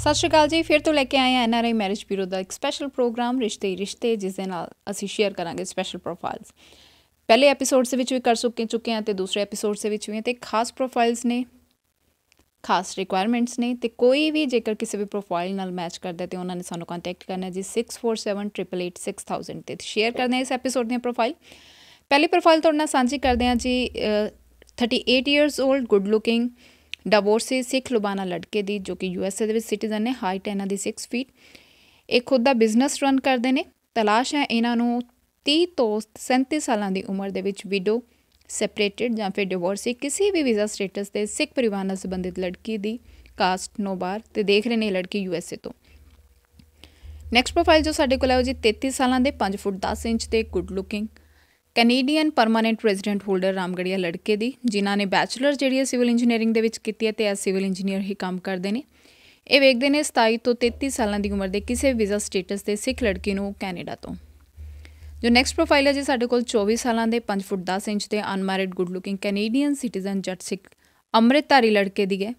ਸਤਿ ਸ਼੍ਰੀ ਅਕਾਲ ਜੀ, ਫਿਰ ਤੋਂ ਲੈ ਕੇ ਆਏ ਆ ਐਨਆਰਆਈ ਮੈਰਿਜ ਬਿਊਰੋ ਦਾ ਇੱਕ ਸਪੈਸ਼ਲ ਪ੍ਰੋਗਰਾਮ ਰਿਸ਼ਤੇ ਰਿਸ਼ਤੇ, ਜਿਸ ਦੇ ਨਾਲ ਅਸੀਂ ਸ਼ੇਅਰ ਕਰਾਂਗੇ ਸਪੈਸ਼ਲ ਪ੍ਰੋਫਾਈਲਸ ਪਹਿਲੇ ਐਪੀਸੋਡਸ ਦੇ ਵਿੱਚ ਵੀ ਕਰ ਚੁੱਕੇ ਚੁੱਕੇ ਆ ਤੇ ਦੂਸਰੇ ਐਪੀਸੋਡਸ ਦੇ ਵਿੱਚ ਵੀ ਤੇ ਖਾਸ ਪ੍ਰੋਫਾਈਲਸ ਨੇ, ਖਾਸ ਰਿਕੁਆਇਰਮੈਂਟਸ ਨੇ ਤੇ ਕੋਈ ਵੀ ਜੇਕਰ ਕਿਸੇ ਵੀ ਪ੍ਰੋਫਾਈਲ ਨਾਲ ਮੈਚ ਕਰਦਾ ਤੇ ਉਹਨਾਂ ਨੇ ਸਾਨੂੰ ਕੰਟੈਕਟ ਕਰਨਾ ਜੀ 6478886000 ਤੇ ਸ਼ੇਅਰ ਕਰਦੇ ਆ ਇਸ ਐਪੀਸੋਡ ਦੀਆਂ ਪ੍ਰੋਫਾਈਲ ਪਹਿਲੀ ਪ੍ਰੋਫਾਈਲ ਤੁਹਾਡੇ ਨਾਲ ਸਾਂਝੀ ਕਰਦੇ ਆ ਜੀ 38 years old good looking divorcee Sikh Lubana ਲੜਕੇ ਦੀ, ਜੋ ਕਿ ਯੂਐਸਏ ਦੇ ਵਿੱਚ ਸਿਟੀਜ਼ਨ ਨੇ, ਹਾਈਟ ਇਹਨਾਂ ਦੀ 6 ਫੀਟ ਇਹ ਖੁਦ ਦਾ ਬਿਜ਼ਨਸ ਰਨ ਕਰਦੇ ਨੇ। ਤਲਾਸ਼ ਹੈ ਇਹਨਾਂ ਨੂੰ 30 ਤੋਂ 37 ਸਾਲਾਂ ਦੀ ਉਮਰ ਦੇ ਵਿੱਚ ਵਿਡੋ ਸੈਪਰੇਟਡ ਜਾਂ ਫਿਰ ਡਿਵੋਰਸੀ ਕਿਸੇ ਵੀ ਵੀਜ਼ਾ ਸਟੇਟਸ ਤੇ ਸਿੱਖ ਪਰਿਵਾਰ ਨਾਲ ਸੰਬੰਧਿਤ ਲੜਕੀ ਦੀ ਕਾਸਟ ਨੋ ਬਾਰ ਤੇ ਦੇਖ ਰਹੇ ਨੇ ਲੜਕੀ ਯੂਐਸਏ ਤੋਂ। ਨੈਕਸਟ ਪ੍ਰੋਫਾਈਲ ਜੋ ਸਾਡੇ ਕੋਲ ਹੈ ਉਹ ਜੀ 33 ਸਾਲਾਂ ਦੇ 5 ਫੁੱਟ 10 ਇੰਚ ਤੇ good looking Canadian permanent resident holder Ramgarhia ਲੜਕੇ ਦੀ, ਜਿਨ੍ਹਾਂ ਨੇ ਬੈਚਲਰ ਜਿਹੜੀ ਹੈ ਸਿਵਲ ਇੰਜੀਨੀਅਰਿੰਗ ਦੇ ਵਿੱਚ ਕੀਤੀ ਹੈ ਤੇ ਐਸ ਸਿਵਲ ਇੰਜੀਨੀਅਰ ਹੀ ਕੰਮ ਕਰਦੇ ਨੇ। ਇਹ ਵੇਖਦੇ ਨੇ 27 ਤੋਂ 33 ਸਾਲਾਂ ਦੀ ਉਮਰ ਦੇ ਕਿਸੇ ਵੀਜ਼ਾ ਸਟੇਟਸ ਤੇ ਸਿੱਖ ਲੜਕੀ ਨੂੰ ਕੈਨੇਡਾ ਤੋਂ। ਜੋ ਨੈਕਸਟ ਪ੍ਰੋਫਾਈਲ ਹੈ ਜੀ, ਸਾਡੇ ਕੋਲ 24 ਸਾਲਾਂ ਦੇ 5 ਫੁੱਟ 10 ਇੰਚ ਦੇ unmarried good looking Canadian citizen Jat Sikh Amritdhari ਲੜਕੇ ਦੀ ਹੈ।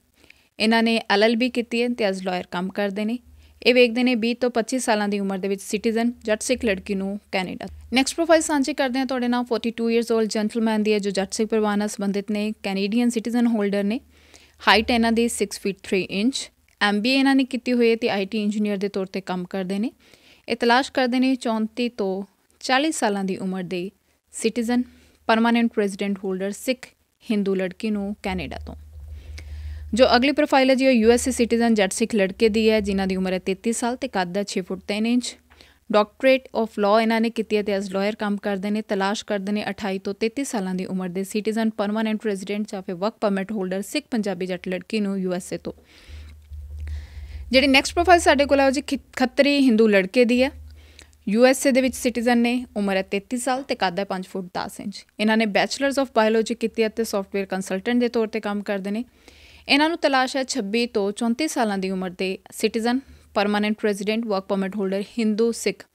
ਇਹਨਾਂ ਨੇ ਐਲਐਲਬੀ ਕੀਤੀ ਹੈ ਤੇ ਐਸ ਲਾਇਰ ਕੰਮ ਕਰਦੇ ਨੇ। ਇਹ ਵੇਖਦੇ ਨੇ 20 ਤੋਂ 25 ਸਾਲਾਂ ਦੀ ਉਮਰ ਦੇ ਵਿੱਚ ਸਿਟੀਜ਼ਨ, ਜੱਟ ਸਿੱਖ ਲੜਕੀ ਨੂੰ ਕੈਨੇਡਾ। ਨੈਕਸਟ ਪ੍ਰੋਫਾਈਲ ਸਾਂਝੀ ਕਰਦੇ ਹਾਂ ਤੁਹਾਡੇ ਨਾਲ 42 ਇਅਰਸ 올ਡ ਜੈਂਟਲਮੈਨ ਦੀ ਹੈ ਜੋ ਜੱਟ ਸਿੱਖ ਪਰਿਵਾਰ ਨਾਲ ਸੰਬੰਧਿਤ ਨੇ ਕੈਨੇਡੀਅਨ ਸਿਟੀਜ਼ਨ ਹੋਲਡਰ ਨੇ। ਹਾਈਟ ਇਹਨਾਂ ਦੀ 6 ਫੀਟ 3 ਇੰਚ ਐਮਬੀਏ ਇਹਨਾਂ ਨੇ ਕੀਤੀ ਹੋਈ ਹੈ ਤੇ ਆਈਟੀ ਇੰਜੀਨੀਅਰ ਦੇ ਤੌਰ ਤੇ ਕੰਮ ਕਰਦੇ ਨੇ। ਇਹ ਤਲਾਸ਼ ਕਰਦੇ ਨੇ 34 ਤੋਂ 40 ਸਾਲਾਂ ਦੀ ਉਮਰ ਦੇ citizen permanent president holder Sikh Hindu ਲੜਕੀ ਨੂੰ ਕੈਨੇਡਾ ਤੋਂ। ਜੋ ਅਗਲੀ ਪ੍ਰੋਫਾਈਲ ਹੈ ਜੀ, ਉਹ ਯੂਐਸਏ ਸਿਟੀਜ਼ਨ ਜੱਟ ਸਿੱਖ ਲੜਕੇ ਦੀ ਹੈ, ਜਿਨ੍ਹਾਂ ਦੀ ਉਮਰ ਹੈ 33 ਸਾਲ ਤੇ ਕੱਦ ਹੈ 6 foot 3 inch. Doctorate of law ਇਹਨਾਂ ਨੇ ਕੀਤੀ ਹੈ ਤੇ ਐਸ ਲਾਇਰ ਕੰਮ ਕਰਦੇ ਨੇ, ਤਲਾਸ਼ ਕਰਦੇ ਨੇ 28 ਤੋਂ 33 ਸਾਲਾਂ ਦੀ ਉਮਰ ਦੇ ਸਿਟੀਜ਼ਨ ਪਰਮਾਨੈਂਟ ਰੈਜ਼ੀਡੈਂਟ ਜਾਂ ਫਿਰ work permit holder Sikh Punjabi Jat ਲੜਕੀ ਨੂੰ ਯੂਐਸਏ ਤੋਂ। ਜਿਹੜੀ ਨੈਕਸਟ ਪ੍ਰੋਫਾਈਲ ਸਾਡੇ ਕੋਲ ਹੈ, ਉਹ ਜੀ ਖੱਤਰੀ ਹਿੰਦੂ ਲੜਕੇ ਦੀ ਹੈ। ਯੂਐਸਏ ਦੇ ਵਿੱਚ ਸਿਟੀਜ਼ਨ ਨੇ, ਉਮਰ ਹੈ 33 ਸਾਲ ਤੇ ਕੱਦ ਹੈ 5 ਫੁੱਟ 10 ਇੰਚ। ਇਹਨਾਂ ਨੇ ਬੈਚਲਰਸ ਆਫ ਬਾਇਓਲੋਜੀ ਕੀਤੀ ਹੈ ਤੇ ਸੌਫਟਵੇਅਰ ਕੰਸਲਟੈਂਟ ਦੇ ਤੌਰ ਤੇ ਕੰਮ ਕਰਦੇ ਨੇ। ਇਹਨਾਂ ਨੂੰ ਤਲਾਸ਼ ਹੈ 26 ਤੋਂ 34 ਸਾਲਾਂ ਦੀ ਉਮਰ ਦੇ citizen, permanent resident work permit holder, Hindu, Sikh,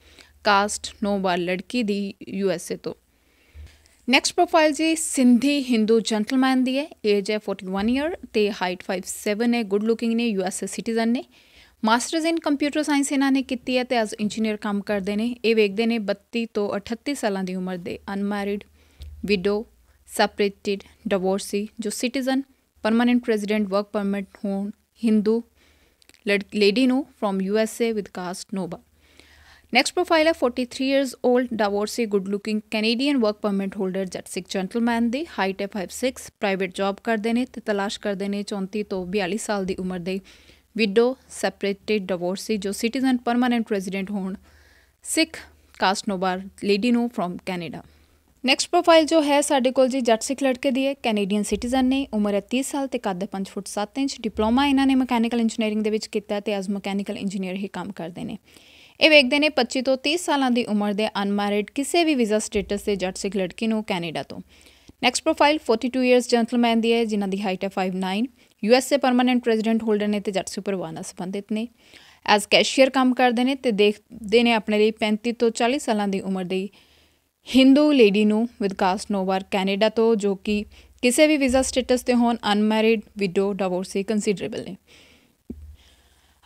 caste, no bar ਲੜਕੀ ਦੀ ਯੂਐਸਏ ਤੋਂ। ਨੈਕਸਟ ਪ੍ਰੋਫਾਈਲ ਜੀ ਸਿੰਧੀ ਹਿੰਦੂ ਜੈਂਟਲਮੈਨ ਦੀ ਹੈ ਏਜ ਹੈ 41 ਇਅਰ ਤੇ ਹਾਈਟ 57 ਹੈ ਗੁੱਡ ਲੁਕਿੰਗ ਨੇ ਯੂਐਸਏ ਸਿਟੀਜ਼ਨ ਨੇ। ਮਾਸਟਰਸ ਇਨ ਕੰਪਿਊਟਰ ਸਾਇੰਸ ਇਹਨਾਂ ਨੇ ਕੀਤੀ ਹੈ ਤੇ ਐਜ਼ ਇੰਜੀਨੀਅਰ ਕੰਮ ਕਰਦੇ ਨੇ। ਇਹ ਵੇਖਦੇ ਨੇ 32 ਤੋਂ 38 ਸਾਲਾਂ ਦੀ ਉਮਰ ਦੇ ਅਨਮੈਰਿਡ ਵਿਡੋ ਸੈਪਰੇਟਡ ਡਿਵੋਰਸੀ ਜੋ citizen permanent resident work permit ਹੋਣ ਹਿੰਦੂ ਲੇਡੀ ਨੂੰ from U S A with caste no bar next profile ਹੈ 43 years old divorcee good looking Canadian work permit holder Jat Sikh gentleman ਦੀ height ਹੈ 56 private job ਕਰਦੇ ਨੇ ਤੇ ਤਲਾਸ਼ ਕਰਦੇ ਨੇ 34 ਤੋਂ 42 ਸਾਲ ਦੀ ਉਮਰ ਦੇ ਵਿਡੋ ਸੈਪਰੇਟਡ ਡਿਵੋਰਸੀ ਜੋ ਸਿਟੀਜ਼ਨ ਪਰਮਨੈਂਟ ਰੈਜ਼ੀਡੈਂਟ ਹੋਣ Sikh caste no bar lady ਨੂੰ ਫਰਮ ਕੈਨੇਡਾ ਨੈਕਸਟ ਪ੍ਰੋਫਾਈਲ ਜੋ ਹੈ ਸਾਡੇ ਕੋਲ ਜੀ ਜੱਟ ਸਿੱਖ ਲੜਕੇ ਦੀ ਹੈ ਕੈਨੇਡੀਅਨ ਸਿਟੀਜ਼ਨ ਨੇ, ਉਮਰ ਹੈ 30 ਸਾਲ ਤੇ ਕੱਦ 5 ਫੁੱਟ 7 ਇੰਚ ਡਿਪਲੋਮਾ ਇਹਨਾਂ ਨੇ ਮਕੈਨੀਕਲ ਇੰਜੀਨੀਅਰਿੰਗ ਦੇ ਵਿੱਚ ਕੀਤਾ ਤੇ ਐਜ਼ ਮਕੈਨੀਕਲ ਇੰਜੀਨੀਅਰ ਹੀ ਕੰਮ ਕਰਦੇ ਨੇ। ਇਹ ਵੇਖਦੇ ਨੇ 25 ਤੋਂ 30 ਸਾਲਾਂ ਦੀ ਉਮਰ ਦੇ ਅਨਮੈਰਿਡ ਕਿਸੇ ਵੀ ਵੀਜ਼ਾ ਸਟੇਟਸ ਦੇ ਜੱਟ ਸਿੱਖ ਲੜਕੀ ਨੂੰ ਕੈਨੇਡਾ ਤੋਂ। ਨੈਕਸਟ ਪ੍ਰੋਫਾਈਲ 42 ਇਅਰਸ ਜੈਂਟਲਮੈਨ ਦੀ ਹੈ, ਜਿਨ੍ਹਾਂ ਦੀ ਹਾਈਟ ਹੈ 5'9 ਯੂਐਸਏ ਪਰਮਨੈਂਟ ਰੈਜ਼ੀਡੈਂਟ ਹੋਲਡਰ ਨੇ ਤੇ ਜੱਟ ਸੁਪਰਵਾਨਾ ਨਾਲ ਸੰਬੰਧਿਤ ਨੇ। ਐਜ਼ ਕੈਸ਼ੀਅਰ ਕੰਮ ਕਰਦੇ ਨੇ ਤੇ ਦੇਖਦੇ ਨੇ ਆਪਣੇ ਲਈ 35 ਤੋਂ 40 ਸਾਲਾਂ ਦੀ ਉਮਰ ਦੇ ਹਿੰਦੂ ਲੇਡੀ ਨੂੰ with caste no bar Canada ਤੋਂ, ਜੋ ਕਿ ਕਿਸੇ ਵੀ ਵੀਜ਼ਾ ਸਟੇਟਸ ਤੇ ਹੋਣ ਅਨਮੈਰਿਡ ਵਿਡੋ ਡਿਵੋਰਸੀ ਕੰਸੀਡਰੇਬਲ ਨੇ।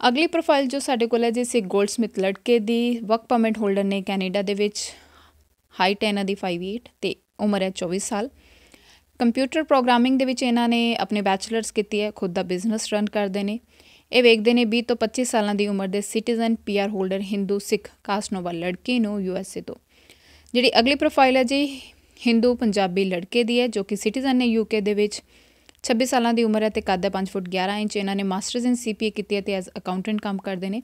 ਅਗਲੀ ਪ੍ਰੋਫਾਈਲ ਜੋ ਸਾਡੇ ਕੋਲ ਹੈ ਜੀ, ਸੇ ਗੋਲਡਸਮਿਥ ਲੜਕੇ ਦੀ ਵਰਕ ਪਰਮਿਟ ਹੋਲਡਰ ਨੇ ਕੈਨੇਡਾ ਦੇ ਵਿੱਚ। ਹਾਈਟ ਇਹਨਾਂ ਦੀ 5'8 ਤੇ ਉਮਰ ਹੈ 24 ਸਾਲ। ਕੰਪਿਊਟਰ ਪ੍ਰੋਗਰਾਮਿੰਗ ਦੇ ਵਿੱਚ ਇਹਨਾਂ ਨੇ ਆਪਣੇ ਬੈਚਲਰਸ ਕੀਤੀ ਹੈ, ਖੁਦ ਦਾ ਬਿਜ਼ਨਸ ਰਨ ਕਰਦੇ ਨੇ। ਇਹ ਵੇਖਦੇ ਨੇ 20 ਤੋਂ 25 ਸਾਲਾਂ ਦੀ ਉਮਰ ਦੇ citizen PR holder Hindu Sikh caste no bar ਲੜਕੀ ਨੂੰ ਯੂਐਸਏ ਤੋਂ। ਜਿਹੜੀ ਅਗਲੀ ਪ੍ਰੋਫਾਈਲ ਹੈ ਜੀ, ਹਿੰਦੂ ਪੰਜਾਬੀ ਲੜਕੇ ਦੀ ਹੈ, ਜੋ ਕਿ ਸਿਟੀਜ਼ਨ ਨੇ ਯੂਕੇ ਦੇ ਵਿੱਚ। 26 ਸਾਲਾਂ ਦੀ ਉਮਰ ਹੈ ਤੇ ਕੱਦ ਹੈ 5 ਫੁੱਟ 11 ਇੰਚ, ਇਹਨਾਂ ਨੇ ਮਾਸਟਰਸ ਇਨ ਸੀਪੀਏ ਕੀਤੀ ਹੈ ਤੇ ਐਜ਼ ਅਕਾਊਂਟੈਂਟ ਕੰਮ ਕਰਦੇ ਨੇ।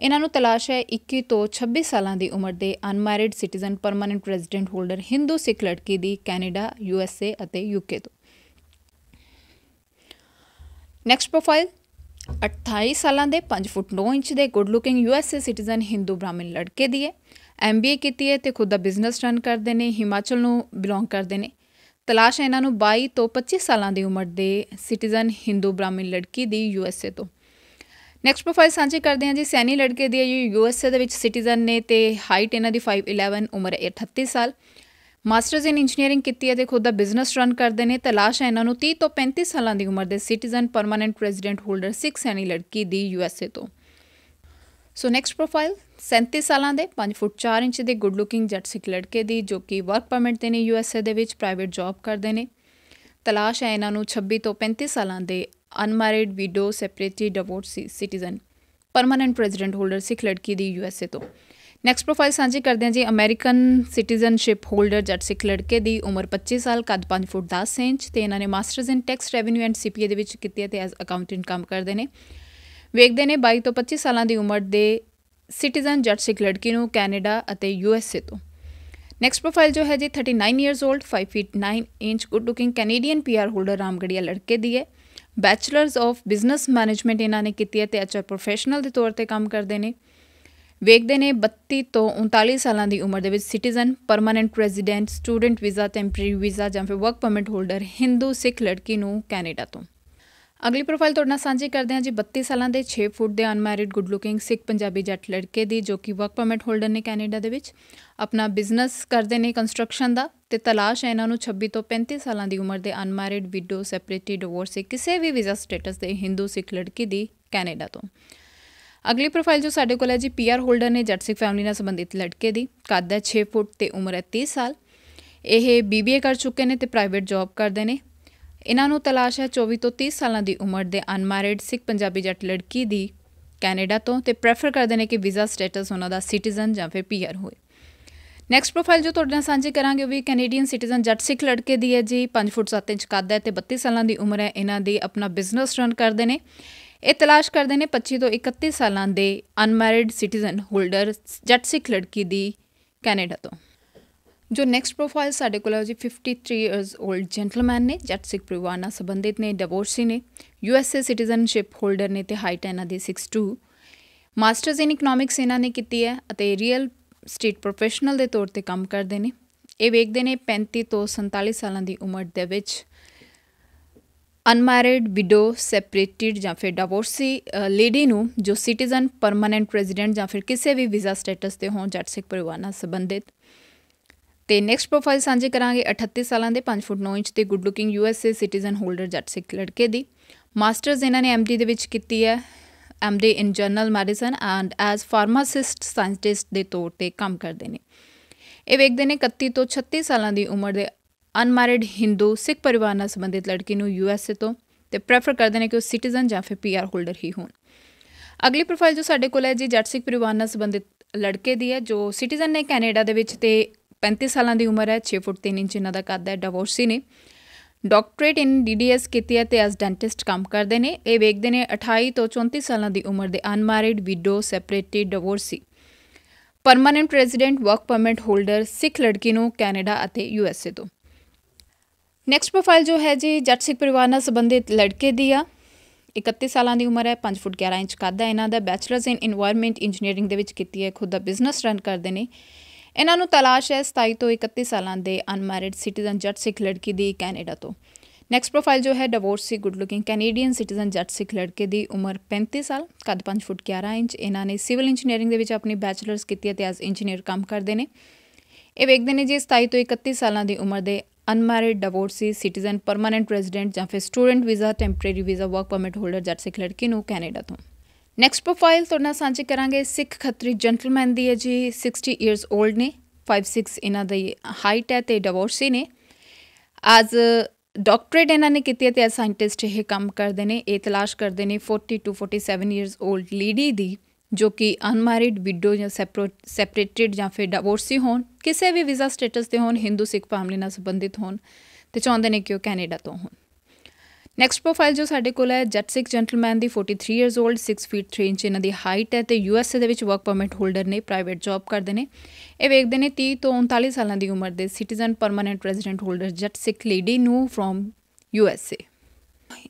ਇਹਨਾਂ ਨੂੰ ਤਲਾਸ਼ ਹੈ 21 ਤੋਂ 26 ਸਾਲਾਂ ਦੀ ਉਮਰ ਦੇ unmarried citizen permanent resident holder Hindu Sikh ਲੜਕੀ ਦੀ ਕੈਨੇਡਾ ਯੂਐਸਏ ਅਤੇ ਯੂਕੇ ਤੋਂ। ਨੈਕਸਟ ਪ੍ਰੋਫਾਈਲ 28 ਸਾਲਾਂ ਦੇ 5 ਫੁੱਟ 9 ਇੰਚ ਦੇ good looking USA citizen Hindu Brahmin ਲੜਕੇ ਦੀ ਹੈ। ਐਮਬੀਏ ਕੀਤੀ ਹੈ ਤੇ ਖੁਦ ਦਾ ਬਿਜ਼ਨਸ ਰਨ ਕਰਦੇ ਨੇ, ਹਿਮਾਚਲ ਨੂੰ ਬਿਲੋਂਗ ਕਰਦੇ ਨੇ। ਤਲਾਸ਼ ਹੈ ਇਹਨਾਂ ਨੂੰ 22 ਤੋਂ 25 ਸਾਲਾਂ ਦੀ ਉਮਰ ਦੇ ਸਿਟੀਜ਼ਨ ਹਿੰਦੂ ਬ੍ਰਾਹਮਣ ਲੜਕੀ ਦੀ ਯੂਐਸਏ ਤੋਂ। ਨੈਕਸਟ ਪ੍ਰੋਫਾਈਲ ਸਾਂਝੀ ਕਰਦੇ ਹਾਂ ਜੀ ਸੈਨੀ ਲੜਕੇ ਦੀ ਇਹ ਯੂਐਸਏ ਦੇ ਵਿੱਚ ਸਿਟੀਜ਼ਨ ਨੇ ਤੇ ਹਾਈਟ ਇਹਨਾਂ ਦੀ 5'11 ਉਮਰ 38 ਸਾਲ। ਮਾਸਟਰਸ ਇਨ ਇੰਜੀਨੀਅਰਿੰਗ ਕੀਤੀ ਹੈ ਤੇ ਖੁਦ ਦਾ ਬਿਜ਼ਨਸ ਰਨ ਕਰਦੇ ਨੇ। ਤਲਾਸ਼ ਹੈ ਇਹਨਾਂ ਨੂੰ 30 ਤੋਂ 35 ਸਾਲਾਂ ਦੀ ਉਮਰ ਦੇ ਸਿਟੀਜ਼ਨ ਪਰਮਨੈਂਟ ਰੈਜ਼ੀਡੈਂਟ ਹੋਲਡਰ 6 ਯਾਨੀ ਲੜਕੀ ਦੀ ਯੂਐਸਏ ਤੋਂ। ਸੋ ਨੈਕਸਟ ਪ੍ਰੋਫਾਈਲ 37 ਸਾਲਾਂ ਦੇ 5 ਫੁੱਟ 4 ਇੰਚ ਦੇ ਗੁੱਡ ਲੁਕਿੰਗ ਜੱਟ ਸਿੱਖ ਲੜਕੇ ਦੀ, ਜੋ ਕਿ ਵਰਕ ਪਰਮਿਟ ਤੇ ਨੇ ਯੂਐਸਏ ਦੇ ਵਿੱਚ ਪ੍ਰਾਈਵੇਟ ਜੌਬ ਕਰਦੇ ਨੇ। ਤਲਾਸ਼ ਹੈ ਇਹਨਾਂ ਨੂੰ 26 ਤੋਂ 35 ਸਾਲਾਂ ਦੇ unmarried widow separately divorcee citizen permanent president holder Sikh ਲੜਕੀ ਦੀ ਯੂਐਸਏ ਤੋਂ। ਨੈਕਸਟ ਪ੍ਰੋਫਾਈਲ ਸਾਂਝੀ ਕਰਦੇ ਹਾਂ ਜੀ ਅਮਰੀਕਨ ਸਿਟੀਜ਼ਨਸ਼ਿਪ ਹੋਲਡਰ ਜੱਟ ਸਿੱਖ ਲੜਕੇ ਦੀ ਉਮਰ 25 ਸਾਲ, ਕੱਦ 5 ਫੁੱਟ 10 ਇੰਚ ਤੇ ਇਹਨਾਂ ਨੇ masters in tax revenue and CPA ਦੇ ਵਿੱਚ ਕੀਤੀ ਹੈ ਤੇ ਐਜ਼ ਅਕਾਊਂਟੈਂਟ ਕੰਮ ਕਰਦੇ ਨੇ। ਵੇਖਦੇ ਨੇ 22 ਤੋਂ 25 ਸਾਲਾਂ ਦੀ ਉਮਰ ਦੇ ਸਿਟੀਜ਼ਨ ਜੱਟ ਸਿੱਖ ਲੜਕੀ ਨੂੰ ਕੈਨੇਡਾ ਅਤੇ ਯੂਐਸਏ ਤੋਂ। ਨੈਕਸਟ ਪ੍ਰੋਫਾਈਲ ਜੋ ਹੈ ਜੀ 39 years old 5 feet 9 inch good looking Canadian PR holder Ramgarhia ਲੜਕੇ ਦੀ ਹੈ। ਬੈਚਲਰਸ ਆਫ ਬਿਜ਼ਨਸ ਮੈਨੇਜਮੈਂਟ ਇਹਨਾਂ ਨੇ ਕੀਤੀ ਹੈ ਤੇ ਐਚਆਰ ਪ੍ਰੋਫੈਸ਼ਨਲ ਦੇ ਤੌਰ ਤੇ ਕੰਮ ਕਰਦੇ ਨੇ। ਵੇਖਦੇ ਨੇ 32 ਤੋਂ 39 ਸਾਲਾਂ ਦੀ ਉਮਰ ਦੇ ਵਿੱਚ citizen permanent resident student visa temporary visa ਜਾਂ ਫਿਰ work permit holder Hindu Sikh ਲੜਕੀ ਨੂੰ ਕੈਨੇਡਾ ਤੋਂ। ਅਗਲੀ ਪ੍ਰੋਫਾਈਲ ਤੁਹਾਡੇ ਨਾਲ ਸਾਂਝੀ ਕਰਦੇ ਹਾਂ ਜੀ 32 ਸਾਲਾਂ ਦੇ 6 ਫੁੱਟ ਦੇ unmarried good looking Sikh Punjabi Jat ਲੜਕੇ ਦੀ, ਜੋ ਕਿ ਵਰਕ ਪਰਮਿਟ ਹੋਲਡਰ ਨੇ ਕੈਨੇਡਾ ਦੇ ਵਿੱਚ। ਆਪਣਾ ਬਿਜ਼ਨਸ ਕਰਦੇ ਨੇ ਕੰਸਟਰਕਸ਼ਨ ਦਾ ਤੇ ਤਲਾਸ਼ ਹੈ ਇਹਨਾਂ ਨੂੰ 26 ਤੋਂ 35 ਸਾਲਾਂ ਦੀ ਉਮਰ ਦੇ ਅਨਮੈਰਿਡ ਵਿਡੋ ਸੈਪਰੇਟਡ ਡਿਵੋਰਸ ਕਿਸੇ ਵੀ ਵੀਜ਼ਾ ਸਟੇਟਸ ਦੇ ਹਿੰਦੂ ਸਿੱਖ ਲੜਕੀ ਦੀ ਕੈਨੇਡਾ ਤੋਂ। ਅਗਲੀ ਪ੍ਰੋਫਾਈਲ ਜੋ ਸਾਡੇ ਕੋਲ ਹੈ ਜੀ ਪੀਆਰ ਹੋਲਡਰ ਨੇ ਜੱਟ ਸਿੱਖ ਫੈਮਿਲੀ ਨਾਲ ਸੰਬੰਧਿਤ ਲੜਕੇ ਦੀ। ਕੱਦ ਹੈ 6 ਫੁੱਟ ਤੇ ਉਮਰ ਹੈ 30 ਸਾਲ। ਇਹ ਬੀਬੀਏ ਕਰ ਚੁੱਕੇ ਨੇ ਤੇ ਪ੍ਰਾਈਵੇਟ ਜੌਬ ਕਰਦੇ ਨੇ। ਇਹਨਾਂ ਨੂੰ ਤਲਾਸ਼ ਹੈ 24 ਤੋਂ 30 ਸਾਲਾਂ ਦੀ ਉਮਰ ਦੇ ਅਨਮੈਰਿਡ ਸਿੱਖ ਪੰਜਾਬੀ ਜੱਟ ਲੜਕੀ ਦੀ ਕੈਨੇਡਾ ਤੋਂ ਤੇ ਪ੍ਰੈਫਰ ਕਰਦੇ ਨੇ ਕਿ ਵੀਜ਼ਾ ਸਟੇਟਸ ਉਹਨਾਂ ਦਾ ਸਿਟੀਜ਼ਨ ਜਾਂ ਫਿਰ ਪੀਆਰ ਹੋਵੇ ਨੈਕਸਟ ਪ੍ਰੋਫਾਈਲ ਜੋ ਤੁਹਾਡੇ ਨਾਲ ਸਾਂਝੀ ਕਰਾਂਗੇ ਉਹ ਵੀ ਕੈਨੇਡੀਅਨ ਸਿਟੀਜ਼ਨ ਜੱਟ ਸਿੱਖ ਲੜਕੇ ਦੀ ਹੈ ਜੀ। 5 ਫੁੱਟ 7 ਇੰਚ ਕੱਦ ਹੈ ਤੇ 32 ਸਾਲਾਂ ਦੀ ਉਮਰ ਹੈ। ਇਹਨਾਂ ਦੀ ਆਪਣਾ ਬਿਜ਼ਨਸ ਰਨ ਕਰਦੇ ਨੇ। ਇਹ ਤਲਾਸ਼ ਕਰਦੇ ਨੇ 25 ਤੋਂ 31 ਸਾਲਾਂ ਦੇ ਅਨਮੈਰਿਡ ਸਿਟੀਜ਼ਨ ਹੋਲਡਰ ਜੱਟ ਸਿੱਖ ਲੜਕੀ ਦੀ ਕੈਨੇਡਾ ਤੋਂ। ਜੋ ਨੈਕਸਟ ਪ੍ਰੋਫਾਈਲ ਸਾਡੇ ਕੋਲ ਹੈ ਜੀ 53 ਇਅਰਸ 올ਡ ਜੈਂਟਲਮੈਨ ਨੇ, ਜੱਟ ਸਿੱਖ ਪਰਿਵਾਰ ਨਾਲ ਸੰਬੰਧਿਤ ਨੇ ਡਿਵੋਰਸੀ ਨੇ U S A citizenship holder ਨੇ ਤੇ ਹਾਈਟ ਇਹਨਾਂ ਦੀ 62 ਮਾਸਟਰਸ ਇਨ ਇਕਨੋਮਿਕਸ ਇਹਨਾਂ ਨੇ ਕੀਤੀ ਹੈ ਅਤੇ ਰੀਅਲ ਸਟੇਟ ਪ੍ਰੋਫੈਸ਼ਨਲ ਦੇ ਤੌਰ ਤੇ ਕੰਮ ਕਰਦੇ ਨੇ। ਇਹ ਵੇਖਦੇ ਨੇ 35 ਤੋਂ 47 ਸਾਲਾਂ ਦੀ ਉਮਰ ਦੇ ਵਿੱਚ ਅਨਮੈਰਿਡ ਵਿਡੋ ਸੈਪਰੇਟਡ ਜਾਂ ਫਿਰ ਡਿਵੋਰਸੀ ਲੇਡੀ ਨੂੰ ਜੋ ਸਿਟੀਜ਼ਨ ਪਰਮਨੈਂਟ ਰੈਜ਼ੀਡੈਂਟ ਜਾਂ ਫਿਰ ਕਿਸੇ ਵੀ ਵੀਜ਼ਾ ਸਟੇਟਸ ਤੇ ਹੋਣ ਜੱਟ ਸਿੱਖ ਪਰਿਵਾਰ ਨਾਲ ਸੰਬੰਧਿਤ ਤੇ ਨੈਕਸਟ ਪ੍ਰੋਫਾਈਲ ਸਾਂਝੇ ਕਰਾਂਗੇ 38 ਸਾਲਾਂ ਦੇ 5 ਫੁੱਟ 9 ਇੰਚ ਤੇ good looking USA citizen holder Jat Sikh ਲੜਕੇ ਦੀ। ਮਾਸਟਰਸ ਇਹਨਾਂ ਨੇ ਐਮਡੀ ਦੇ ਵਿੱਚ ਕੀਤੀ ਹੈ MD in general medicine and as pharmacist scientist ਦੇ ਤੌਰ ਤੇ ਕੰਮ ਕਰਦੇ ਨੇ। ਇਹ ਵੇਖਦੇ ਨੇ 31 ਤੋਂ 36 ਸਾਲਾਂ ਦੀ ਉਮਰ ਦੇ ਅਨਮੈਰਿਡ ਹਿੰਦੂ ਸਿੱਖ ਪਰਿਵਾਰ ਨਾਲ ਸੰਬੰਧਿਤ ਲੜਕੀ ਨੂੰ ਯੂਐਸਏ ਤੋਂ ਤੇ ਪ੍ਰੈਫਰ ਕਰਦੇ ਨੇ ਕਿ ਉਹ ਸਿਟੀਜ਼ਨ ਜਾਂ ਫਿਰ ਪੀਆਰ ਹੋਲਡਰ ਹੀ ਹੋਣ। ਅਗਲੀ ਪ੍ਰੋਫਾਈਲ ਜੋ ਸਾਡੇ ਕੋਲ ਹੈ ਜੀ, ਜੱਟ ਸਿੱਖ ਪਰਿਵਾਰ ਨਾਲ ਸੰਬੰਧਿਤ ਲੜਕੇ ਦੀ ਹੈ, ਜੋ ਸਿਟੀਜ਼ਨ ਨੇ ਕੈਨੇਡਾ ਦੇ ਵਿੱਚ ਤੇ 35 ਸਾਲਾਂ ਦੀ ਉਮਰ ਹੈ 6 ਫੁੱਟ 3 ਇੰਚ ਇਹਨਾਂ ਦਾ ਕੱਦ ਹੈ ਡਿਵੋਰਸੀ ਨੇ। ਡਾਕਟਰੇਟ ਇਨ ਡੀਡੀਐਸ ਕੀਤੀ ਹੈ ਤੇ ਐਸ ਡੈਂਟਿਸਟ ਕੰਮ ਕਰਦੇ ਨੇ। ਇਹ ਵੇਖਦੇ ਨੇ 28 ਤੋਂ 34 ਸਾਲਾਂ ਦੀ ਉਮਰ ਦੇ unmarried widow separated divorcee permanent resident work permit holder Sikh ਲੜਕੀ ਨੂੰ ਕੈਨੇਡਾ ਅਤੇ ਯੂਐਸਏ ਤੋਂ। ਨੈਕਸਟ ਪ੍ਰੋਫਾਈਲ ਜੋ ਹੈ ਜੀ, ਜੱਟ ਸਿੱਖ ਪਰਿਵਾਰ ਨਾਲ ਸੰਬੰਧਿਤ ਲੜਕੇ ਦੀ ਆ। 31 ਸਾਲਾਂ ਦੀ ਉਮਰ ਹੈ 5 ਫੁੱਟ 11 ਇੰਚ ਕੱਦ ਹੈ ਇਹਨਾਂ ਦਾ। ਬੈਚਲਰਸ ਇਨ এনवायरमेंट ਇੰਜੀਨੀਅਰਿੰਗ ਦੇ ਵਿੱਚ ਕੀਤੀ ਹੈ, ਖੁਦ ਦਾ ਬਿਜ਼ਨਸ ਰਨ ਕਰਦੇ ਨੇ। ਇਹਨਾਂ ਨੂੰ ਤਲਾਸ਼ ਹੈ 27 ਤੋਂ 31 ਸਾਲਾਂ ਦੇ ਅਨਮੈਰਿਡ ਸਿਟੀਜ਼ਨ ਜੱਟ ਸਿੱਖ ਲੜਕੀ ਦੀ ਕੈਨੇਡਾ ਤੋਂ। ਨੈਕਸਟ ਪ੍ਰੋਫਾਈਲ ਜੋ ਹੈ divorcee good looking Canadian citizen Jatt Sikh ਲੜਕੇ ਦੀ ਉਮਰ 35 ਸਾਲ, ਕੱਦ 5 ਫੁੱਟ 11 ਇੰਚ। ਇਹਨਾਂ ਨੇ ਸਿਵਲ ਇੰਜੀਨੀਅਰਿੰਗ ਦੇ ਵਿੱਚ ਆਪਣੀ ਬੈਚਲਰਸ ਕੀਤੀ ਹੈ ਤੇ ਐਜ਼ ਇੰਜੀਨੀਅਰ ਕੰਮ ਕਰਦੇ ਨੇ। ਇਹ ਵੇਖਦੇ ਨੇ ਜੀ 27 ਤੋਂ 31 ਸਾਲਾਂ ਦੀ ਉਮਰ ਦੇ unmarried divorcee citizen permanent resident ਜਾਂ ਫਿਰ student visa temporary visa work permit holder Jatt Sikh ਲੜਕੀ ਨੂੰ ਕੈਨੇਡਾ ਤੋਂ। ਨੈਕਸਟ ਪ੍ਰੋਫਾਈਲ ਤੁਹਾਡੇ ਨਾਲ ਸਾਂਝੀ ਕਰਾਂਗੇ। ਸਿੱਖ ਖੱਤਰੀ ਜੈਂਟਲਮੈਨ ਦੀ ਹੈ ਜੀ। 60 ਇਅਰਸ 올ਡ ਨੇ 56 ਇਹਨਾਂ ਦੀ ਹਾਈਟ ਹੈ ਤੇ ਡਿਵੋਰਸੀ ਨੇ। ਐਜ਼ ਡਾਕਟਰੇਟ ਇਹਨਾਂ ਨੇ ਕੀਤੀ ਹੈ ਤੇ ਐਜ਼ ਸਾਇੰਟਿਸਟ ਇਹ ਕੰਮ ਕਰਦੇ ਨੇ। ਇਹ ਤਲਾਸ਼ ਕਰਦੇ ਨੇ 40 ਟੂ 47 ਇਅਰਸ 올ਡ ਲੇਡੀ ਦੀ, ਜੋ ਕਿ ਅਨਮੈਰਿਡ ਵਿਡੋ ਜਾਂ ਸੈਪਰੇਟਡ ਜਾਂ ਫਿਰ ਡਿਵੋਰਸੀ ਹੋਣ। ਕਿਸੇ ਵੀ ਵੀਜ਼ਾ ਸਟੇਟਸ ਤੇ ਹੋਣ ਹਿੰਦੂ ਸਿੱਖ ਫੈਮਿਲੀ ਨਾਲ ਸੰਬੰਧਿਤ ਹੋਣ। ਤੇ ਚਾਹੁੰਦੇ ਨੇ ਕਿ ਉਹ ਕੈਨੇਡਾ ਤੋਂ ਹੋਣ। ਨੈਕਸਟ ਪ੍ਰੋਫਾਈਲ ਜੋ ਸਾਡੇ ਕੋਲ ਹੈ ਜੱਟ ਸਿੱਖ ਜੈਂਟਲਮੈਨ ਦੀ 43 ਇਅਰਸ 올ਡ 6 ਫੀਟ 3 ਇੰਚ ਇਹਨਾਂ ਦੀ ਹਾਈਟ ਹੈ ਤੇ ਏ ਦੇ ਵਿੱਚ ਵਰਕ ਪਰਮਿਟ ਹੋਲਡਰ ਨੇ ਪ੍ਰਾਈਵੇਟ ਜੌਬ ਕਰਦੇ ਨੇ। ਇਹ ਵੇਖਦੇ ਨੇ 30 ਤੋਂ 39 ਸਾਲਾਂ ਦੀ ਉਮਰ ਦੇ citizen permanent resident holder Jatt Sikh lady ਨੂੰ ਫਰੋਮ ਯੂ ਐੱਸ ਏ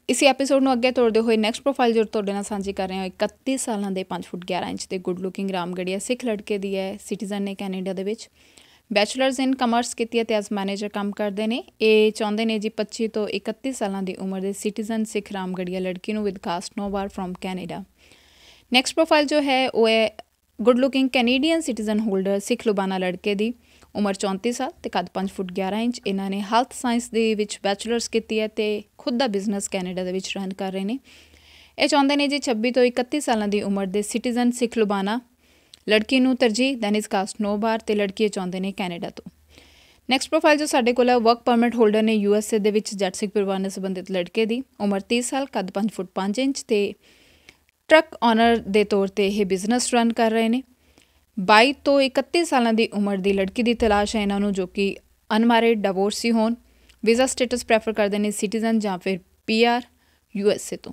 ਇਸ ਐਪੀਸੋਡ ਨੂੰ ਅੱਗੇ ਤੋਰਦੇ ਹੋਏ ਨੈਕਸਟ ਪ੍ਰੋਫਾਈਲ ਜੋ ਤੁਹਾਡੇ ਨਾਲ ਸਾਂਝੀ ਕਰ ਰਹੇ ਹਾਂ 31 ਸਾਲਾਂ ਦੇ 5 ਫੁੱਟ 11 ਇੰਚ ਦੇ ਗੁੱਡ ਲੁਕਿੰਗ ਰਾਮਗੜੀਆ ਸਿੱਖ ਲੜਕੇ ਦੀ ਹੈ ਸਿਟੀਜ਼ਨ ਨੇ ਕੈਨੇਡਾ ਦੇ ਵਿੱਚ। ਬੈਚਲਰਸ ਇਨ ਕਮਰਸ ਕੀਤੀ ਹੈ ਤੇ ਐਜ਼ ਮੈਨੇਜਰ ਕੰਮ ਕਰਦੇ ਨੇ। ਇਹ ਚਾਹੁੰਦੇ ਨੇ ਜੀ 25 ਤੋਂ 31 ਸਾਲਾਂ ਦੀ ਉਮਰ ਦੇ ਸਿਟੀਜ਼ਨ ਸਿੱਖ ਰਾਮਗੜੀਆ ਲੜਕੀ ਨੂੰ with caste no bar from Canada next profile ਜੋ ਹੈ, ਉਹ ਹੈ good looking Canadian citizen holder Sikh Lubana ਲੜਕੇ ਦੀ। ਉਮਰ 34 ਸਾਲ ਤੇ ਕੱਦ 5 ਫੁੱਟ 11 ਇੰਚ। ਇਹਨਾਂ ਨੇ ਹੈਲਥ ਸਾਇੰਸ ਦੇ ਵਿੱਚ ਬੈਚਲਰਸ ਕੀਤੀ ਹੈ ਤੇ ਖੁਦ ਦਾ ਬਿਜ਼ਨਸ ਕੈਨੇਡਾ ਦੇ ਵਿੱਚ ਰਨ ਕਰ ਰਹੇ ਨੇ। ਇਹ ਚਾਹੁੰਦੇ ਨੇ ਜੀ 26 ਤੋਂ 31 ਸਾਲਾਂ ਦੀ ਉਮਰ ਦੇ ਸਿਟੀਜ਼ਨ ਸਿੱਖ ਲੁਬਾਨਾ ਲੜਕੀ ਨੂੰ ਤਰਜੀਹ ਦੈਨਿਸ ਕਾਸਟ ਨੋ ਬਾਰ ਤੇ ਲੜਕੀ ਚਾਹੁੰਦੇ ਨੇ ਕੈਨੇਡਾ ਤੋਂ। ਨੈਕਸਟ ਪ੍ਰੋਫਾਈਲ ਜੋ ਸਾਡੇ ਕੋਲ ਹੈ ਵਰਕ ਪਰਮਿਟ ਹੋਲਡਰ ਨੇ ਯੂ ਐਸ ਏ ਦੇ ਵਿੱਚ ਜੱਟ ਸਿੱਖ ਪਰਿਵਾਰ ਨਾਲ ਸੰਬੰਧਿਤ ਲੜਕੇ ਦੀ। ਉਮਰ 30 ਸਾਲ, ਕੱਦ 5 ਫੁੱਟ 5 ਇੰਚ ਤੇ ਟਰੱਕ ਓਨਰ ਦੇ ਤੌਰ ਤੇ ਇਹ ਬਿਜ਼ਨਸ ਰਨ ਕਰ ਰਹੇ ਨੇ। 22 ਤੋਂ 31 ਸਾਲਾਂ ਦੀ ਉਮਰ ਦੀ ਲੜਕੀ ਦੀ ਤਲਾਸ਼ ਹੈ ਇਹਨਾਂ ਨੂੰ ਜੋ ਕਿ ਅਨਮੈਰਿਡ ਡਿਵੋਰਸੀ ਹੋਣ ਵੀਜ਼ਾ ਸਟੇਟਸ ਪ੍ਰੈਫਰ ਕਰਦੇ ਨੇ ਸਿਟੀਜ਼ਨ ਜਾਂ ਫਿਰ ਪੀਆਰ ਯੂ ਐਸ ਏ ਤੋਂ।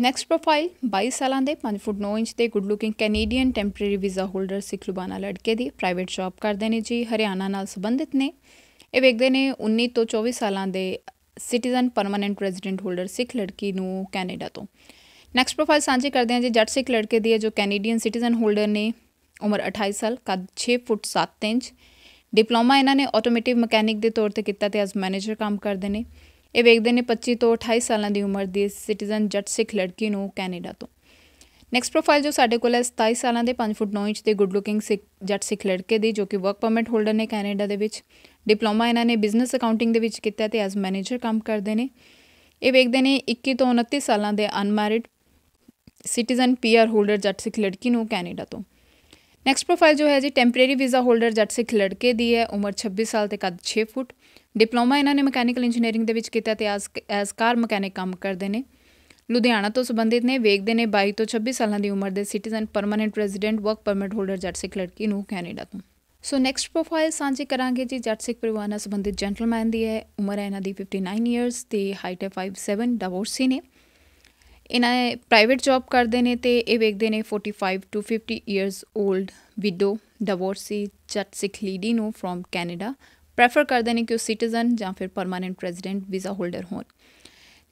ਨੈਕਸਟ ਪ੍ਰੋਫਾਈਲ 22 ਸਾਲਾਂ ਦੇ 5 ਫੁੱਟ 9 ਇੰਚ ਦੇ good looking Canadian temporary visa holder Sikh Lubana ਲੜਕੇ ਦੀ ਪ੍ਰਾਈਵੇਟ ਜੌਬ ਕਰਦੇ ਨੇ ਜੀ, ਹਰਿਆਣਾ ਨਾਲ ਸੰਬੰਧਿਤ ਨੇ। ਇਹ ਵੇਖਦੇ ਨੇ 19 ਤੋਂ 24 ਸਾਲਾਂ ਦੇ citizen permanent resident holder Sikh ਲੜਕੀ ਨੂੰ ਕੈਨੇਡਾ ਤੋਂ। ਨੈਕਸਟ ਪ੍ਰੋਫਾਈਲ ਸਾਂਝੀ ਕਰਦੇ ਹਾਂ ਜੀ, ਜੱਟ ਸਿੱਖ ਲੜਕੇ ਦੀ ਹੈ ਜੋ ਕੈਨੇਡੀਅਨ ਸਿਟੀਜ਼ਨ ਹੋਲਡਰ ਨੇ, ਉਮਰ 28 ਸਾਲ, ਕੱਦ 6 ਫੁੱਟ 7 ਇੰਚ। ਡਿਪਲੋਮਾ ਇਹਨਾਂ ਨੇ ਆਟੋਮੇਟਿਵ ਮਕੈਨਿਕ ਦੇ ਤੌਰ ਤੇ ਕੀਤਾ ਤੇ ਐਸ ਮੈਨੇਜਰ ਕੰਮ ਕਰਦੇ ਨੇ। ਇਹ ਵੇਖਦੇ ਨੇ 25 ਤੋਂ 28 ਸਾਲਾਂ ਦੀ ਉਮਰ ਦੀ ਸਿਟੀਜ਼ਨ ਜੱਟ ਸਿੱਖ ਲੜਕੀ ਨੂੰ ਕੈਨੇਡਾ ਤੋਂ। ਨੈਕਸਟ ਪ੍ਰੋਫਾਈਲ ਜੋ ਸਾਡੇ ਕੋਲ ਹੈ 27 ਸਾਲਾਂ ਦੇ 5 ਫੁੱਟ 9 ਇੰਚ ਦੇ ਗੁੱਡ ਲੁਕਿੰਗ ਸਿੱਖ, ਜੱਟ ਸਿੱਖ ਲੜਕੇ ਦੀ ਜੋ ਕਿ ਵਰਕ ਪਰਮਿਟ ਹੋਲਡਰ ਨੇ ਕੈਨੇਡਾ ਦੇ ਵਿੱਚ। ਡਿਪਲੋਮਾ ਇਹਨਾਂ ਨੇ ਬਿਜ਼ਨਸ ਅਕਾਊਂਟਿੰਗ ਦੇ ਵਿੱਚ ਕੀਤਾ ਤੇ ਐਜ਼ ਮੈਨੇਜਰ ਕੰਮ ਕਰਦੇ ਨੇ। ਇਹ ਵੇਖਦੇ ਨੇ 21 ਤੋਂ 29 ਸਾਲਾਂ ਦੇ ਅਨਮੈਰਿਡ ਸਿਟੀਜ਼ਨ ਪੀਆਰ ਹੋਲਡਰ ਜੱਟ ਸਿੱਖ ਲੜਕੀ ਨੂੰ ਕੈਨੇਡਾ ਤੋਂ। ਨੈਕਸਟ ਪ੍ਰੋਫਾਈਲ ਜੋ ਹੈ ਜੀ ਟੈਂਪਰੇਰੀ ਵੀਜ਼ਾ ਹੋਲਡਰ ਜੱਟ ਸਿੱਖ ਲੜਕੇ ਦੀ ਹੈ, ਉਮਰ 26 ਸਾਲ ਤੇ ਕੱਦ 6 ਫੁੱਟ। ਡਿਪਲੋਮਾ ਇਹਨਾਂ ਨੇ ਮਕੈਨੀਕਲ ਇੰਜੀਨੀਅਰਿੰਗ ਦੇ ਵਿੱਚ ਕੀਤਾ ਤੇ ਐਸ ਕਾਰ ਮਕੈਨਿਕ ਕੰਮ ਕਰਦੇ ਨੇ। ਲੁਧਿਆਣਾ ਤੋਂ ਸੰਬੰਧਿਤ ਨੇ, ਵੇਖਦੇ ਨੇ 22 ਤੋਂ 26 ਸਾਲਾਂ ਦੀ ਉਮਰ ਦੇ citizen permanent resident work permit holder Jatt Sikh ਲੜਕੀ ਨੂੰ ਕੈਨੇਡਾ ਤੋਂ। ਸੋ ਨੈਕਸਟ ਪ੍ਰੋਫਾਈਲ ਸਾਂਝੀ ਕਰਾਂਗੇ ਜੀ ਜੱਟ ਸਿੱਖ ਪਰਿਵਾਰ ਨਾਲ ਸੰਬੰਧਿਤ ਜੈਂਟਲਮੈਨ ਦੀ ਹੈ ਉਮਰ ਹੈ ਇਹਨਾਂ ਦੀ 59 ਇਅਰਸ ਤੇ ਹਾਈਟ ਹੈ 57 ਡਿਵੋਰਸੀ ਨੇ। ਇਹਨਾਂ ਪ੍ਰਾਈਵੇਟ ਜੌਬ ਕਰਦੇ ਨੇ ਤੇ ਇਹ ਵੇਖਦੇ ਨੇ 45 to 50 years old widow divorcee Jatt Sikh lady ਨੂੰ ਫਰੋਮ ਕੈਨੇਡਾ। ਪ੍ਰੈਫਰ ਕਰਦੇ ਨੇ ਕਿ ਉਹ ਸਿਟੀਜ਼ਨ ਜਾਂ ਫਿਰ ਪਰਮਾਨੈਂਟ ਰੈਜ਼ੀਡੈਂਟ ਵੀਜ਼ਾ ਹੋਲਡਰ ਹੋਣ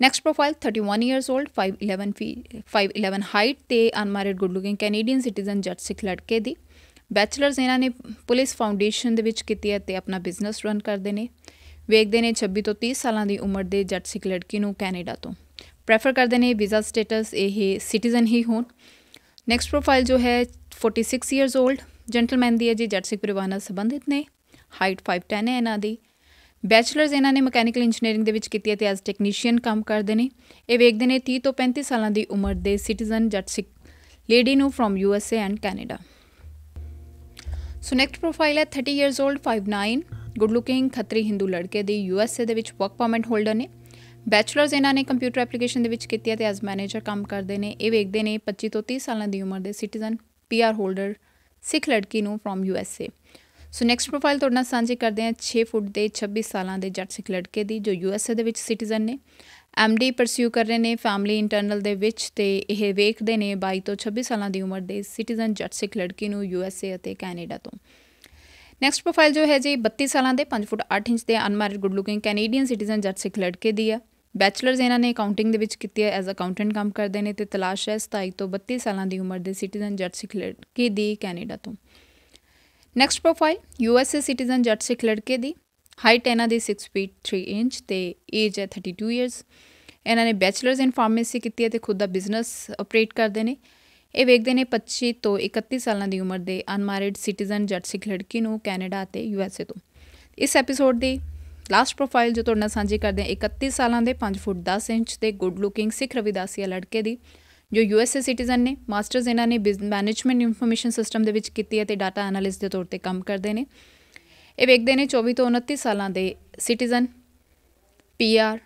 next profile 31 years old 511 feet 511 height ਤੇ unmarried good looking Canadian citizen Jatt Sikh ਲੜਕੇ ਦੀ ਬੈਚਲਰਸ ਇਹਨਾਂ ਨੇ ਪੁਲਿਸ ਫਾਊਂਡੇਸ਼ਨ ਦੇ ਵਿੱਚ ਕੀਤੀ ਹੈ ਤੇ ਆਪਣਾ ਬਿਜ਼ਨਸ ਰਨ ਕਰਦੇ ਨੇ ਵੇਖਦੇ ਨੇ 26 ਤੋਂ 30 ਸਾਲਾਂ ਦੀ ਉਮਰ ਦੇ ਜੱਟ ਸਿੱਖ ਲੜਕੀ ਨੂੰ ਕੈਨੇਡਾ ਤੋਂ ਪ੍ਰੈਫਰ ਕਰਦੇ ਨੇ ਵੀਜ਼ਾ ਸਟੇਟਸ ਇਹ ਸਿਟੀਜ਼ਨ ਹੀ ਹੋਣ ਨੈਕਸਟ ਪ੍ਰੋਫਾਈਲ ਜੋ ਹੈ 46 ਇਅਰਸ 올ਡ ਜੈਂਟਲਮੈਨ ਦੀ ਹੈ ਜੀ ਜੱਟ ਸਿੱਖ ਪਰਿਵਾਰ ਨਾਲ ਸੰਬੰਧਿਤ ਨੇ ਹਾਈਟ 5'10 ਹੈ ਇਹਨਾਂ ਦੀ। ਬੈਚਲਰਸ ਇਹਨਾਂ ਨੇ ਮਕੈਨੀਕਲ ਇੰਜੀਨੀਅਰਿੰਗ ਦੇ ਵਿੱਚ ਕੀਤੀ ਹੈ ਤੇ ਐਜ਼ ਟੈਕਨੀਸ਼ੀਅਨ ਕੰਮ ਕਰਦੇ ਨੇ। ਇਹ ਵੇਖਦੇ ਨੇ 30 ਤੋਂ 35 ਸਾਲਾਂ ਦੀ ਉਮਰ ਦੇ ਸਿਟੀਜ਼ਨ ਜੱਟ ਸਿੱਖ ਲੇਡੀ ਨੂੰ from U S A and Canada so next profile ਹੈ 30 years old 59 good looking Khatri Hindu ਲੜਕੇ ਦੀ ਯੂ ਐਸ ਏ ਦੇ ਵਿੱਚ ਵਰਕ ਪਰਮਿਟ ਹੋਲਡਰ ਨੇ। ਬੈਚਲਰਸ ਇਹਨਾਂ ਨੇ ਕੰਪਿਊਟਰ ਐਪਲੀਕੇਸ਼ਨ ਦੇ ਵਿੱਚ ਕੀਤੀ ਹੈ ਤੇ ਐਜ਼ ਮੈਨੇਜਰ ਕੰਮ ਕਰਦੇ ਨੇ। ਇਹ ਵੇਖਦੇ ਨੇ 25 ਤੋਂ 30 ਸਾਲਾਂ ਦੀ ਉਮਰ ਦੇ ਸਿਟੀਜ਼ਨ ਪੀਆਰ ਹੋਲਡਰ ਸਿੱਖ ਲੜਕੀ ਨੂੰ from U S A so next profile ਤੁਹਾਡੇ ਨਾਲ ਸਾਂਝੀ ਕਰਦੇ ਹਾਂ 6 ਫੁੱਟ ਦੇ 26 ਸਾਲਾਂ ਦੇ ਜੱਟ ਸਿੱਖ ਲੜਕੇ ਦੀ, ਜੋ ਯੂ ਐਸ ਏ ਦੇ ਵਿੱਚ ਸਿਟੀਜ਼ਨ ਨੇ। ਐਮਡੀ ਪਰਸਿਊ ਕਰ ਰਹੇ ਨੇ ਫੈਮਿਲੀ ਇੰਟਰਨਲ ਦੇ ਵਿੱਚ ਤੇ ਇਹ ਵੇਖਦੇ ਨੇ 22 ਤੋਂ 26 ਸਾਲਾਂ ਦੀ ਉਮਰ ਦੇ ਸਿਟੀਜ਼ਨ ਜੱਟ ਸਿੱਖ ਲੜਕੀ ਨੂੰ ਯੂ ਐਸ ਏ ਅਤੇ ਕੈਨੇਡਾ ਤੋਂ। ਨੈਕਸਟ ਪ੍ਰੋਫਾਈਲ ਜੋ ਹੈ ਜੀ 32 ਸਾਲਾਂ ਦੇ 5 ਫੁੱਟ 8 ਇੰਚ ਦੇ unmarried good looking Canadian citizen Jatt Sikh ਲੜਕੇ ਦੀ ਆ। ਬੈਚਲਰਸ ਇਹਨਾਂ ਨੇ ਅਕਾਊਂਟਿੰਗ ਦੇ ਵਿੱਚ ਕੀਤੀ ਹੈ ਐਜ਼ ਅਕਾਊਂਟੈਂਟ ਕੰਮ ਕਰਦੇ ਨੇ ਤੇ ਤਲਾਸ਼ ਹੈ 27 ਤੋਂ 32 ਸਾਲਾਂ ਦੀ ਉਮਰ ਦੇ ਸਿਟੀਜ਼ਨ ਜੱਟ ਸਿੱਖ ਲੜਕੀ ਦੀ ਕੈਨੇਡਾ ਤੋਂ। Next profile U S A citizen Jatt Sikh ਲੜਕੇ ਦੀ ਹਾਈਟ ਇਹਨਾਂ ਦੀ 6 ਫੀਟ 3 ਇੰਚ ਤੇ ਏਜ ਹੈ 32 ਇਅਰਸ ਇਹਨਾਂ ਨੇ ਬੈਚਲਰਸ ਇਨ ਫਾਰਮੇਸੀ ਕੀਤੀ ਹੈ ਤੇ ਖੁਦ ਦਾ ਬਿਜ਼ਨਸ ਆਪਰੇਟ ਕਰਦੇ ਨੇ ਇਹ ਵੇਖਦੇ ਨੇ 25 ਤੋਂ 31 ਸਾਲਾਂ ਦੀ ਉਮਰ ਦੇ ਅਨਮੈਰਿਡ ਸਿਟੀਜ਼ਨ ਜੱਟ ਸਿੱਖ ਲੜਕੀ ਨੂੰ ਕੈਨੇਡਾ ਤੇ ਯੂ ਐਸ ਏ ਤੋਂ ਇਸ ਐਪੀਸੋਡ ਦੀ ਲਾਸਟ ਪ੍ਰੋਫਾਈਲ ਜੋ ਤੁਹਾਡੇ ਨਾਲ ਸਾਂਝੀ ਕਰਦੇ ਹਾਂ 31 ਸਾਲਾਂ ਦੇ 5 ਫੁੱਟ 10 ਇੰਚ ਦੇ ਗੁੱਡ ਲੁਕਿੰਗ ਸਿੱਖ ਰਵਿਦਾਸੀਆ ਲੜਕੇ ਦੀ ਜੋ ਯੂ ਐਸ ਏ ਸਿਟੀਜ਼ਨ ਨੇ ਮਾਸਟਰਸ ਇਹਨਾਂ ਨੇ ਮੈਨੇਜਮੈਂਟ ਇਨਫੋਰਮੇਸ਼ਨ ਸਿਸਟਮ ਦੇ ਵਿੱਚ ਕੀਤੀ ਹੈ ਤੇ ਡਾਟਾ ਐਨਾਲਿਸਟ ਦੇ ਤੌਰ ਤੇ ਕੰਮ ਕਰਦੇ ਨੇ। ਇਹ ਵੇਖਦੇ ਨੇ 24 ਤੋਂ 29 ਸਾਲਾਂ ਦੇ ਸਿਟੀਜ਼ਨ ਪੀਆਰ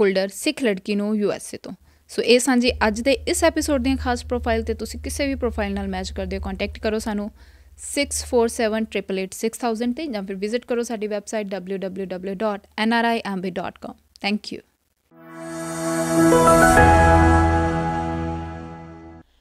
ਹੋਲਡਰ ਸਿੱਖ ਲੜਕੀ ਨੂੰ ਯੂ ਐਸ ਏ ਤੋਂ। ਸੋ ਇਹ ਸਾਂਝੀ ਅੱਜ ਦੇ ਇਸ ਐਪੀਸੋਡ ਦੀਆਂ ਖਾਸ ਪ੍ਰੋਫਾਈਲ ਤੇ ਤੁਸੀਂ ਕਿਸੇ ਵੀ ਪ੍ਰੋਫਾਈਲ ਨਾਲ ਮੈਚ ਕਰਦੇ ਹੋ ਕੰਟੈਕਟ ਕਰੋ ਸਾਨੂੰ 6478886000 ਤੇ ਜਾਂ ਫਿਰ ਵਿਜ਼ਿਟ ਕਰੋ ਸਾਡੀ ਵੈਬਸਾਈਟ www.nrimb.com ਥੈਂਕ ਯੂ